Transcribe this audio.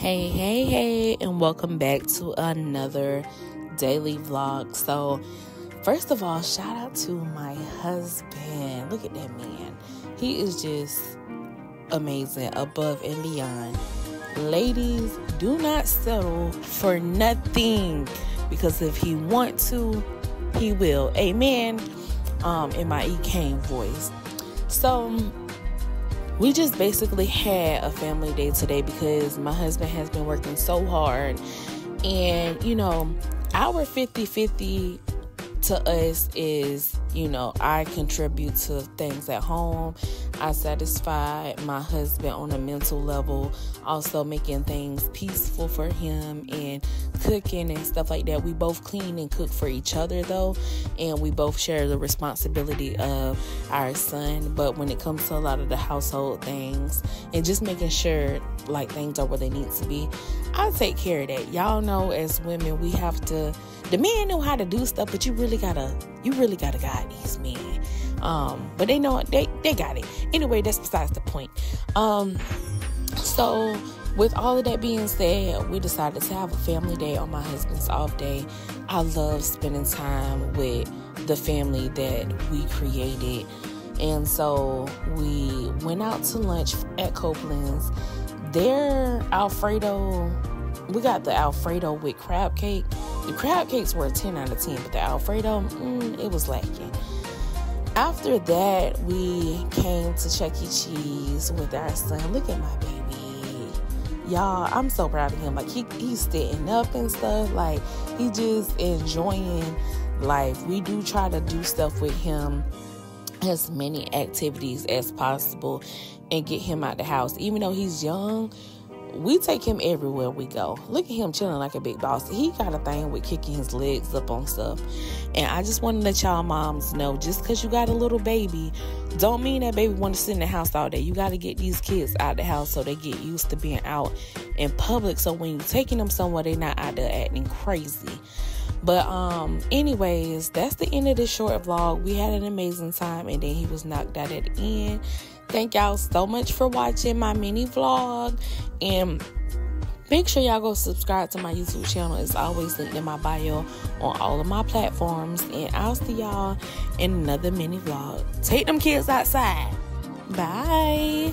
Hey, hey, hey, and welcome back to another daily vlog. So, first of all, shout out to my husband. Look at that man. He is just amazing, above and beyond. Ladies, do not settle for nothing because if he want to, he will. Amen. Um, in my E voice. So we just basically had a family day today because my husband has been working so hard. And, you know, our 50 50 to us is, you know, I contribute to things at home. I satisfy my husband on a mental level, also making things peaceful for him and cooking and stuff like that. We both clean and cook for each other though, and we both share the responsibility of our son. But when it comes to a lot of the household things and just making sure like things are where they need to be, I take care of that. Y'all know as women we have to the men know how to do stuff, but you really gotta you really gotta guide these men. Um, but they know they they got it. Anyway, that's besides the point. Um, so with all of that being said, we decided to have a family day on my husband's off day. I love spending time with the family that we created. And so we went out to lunch at Copeland's. Their Alfredo, we got the Alfredo with crab cake. The crab cakes were a 10 out of 10, but the Alfredo, mm, it was lacking. After that, we came to Chuck E. Cheese with our son. Look at my baby. Y'all i'm so proud of him. Like he, he's sitting up and stuff. Like he just enjoying life. We do try to do stuff with him as many activities as possible and get him out the house. Even though he's young we take him everywhere we go. Look at him chilling like a big boss. He got a thing with kicking his legs up on stuff. And I just want to let y'all moms know just because you got a little baby, don't mean that baby want to sit in the house all day. You got to get these kids out of the house so they get used to being out in public. So when you're taking them somewhere, they're not out there acting crazy. But um, anyways, that's the end of this short vlog. We had an amazing time, and then he was knocked out at the end. Thank y'all so much for watching my mini vlog. And make sure y'all go subscribe to my YouTube channel. It's always linked in my bio on all of my platforms. And I'll see y'all in another mini vlog. Take them kids outside. Bye.